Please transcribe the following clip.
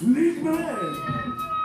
Fleetman.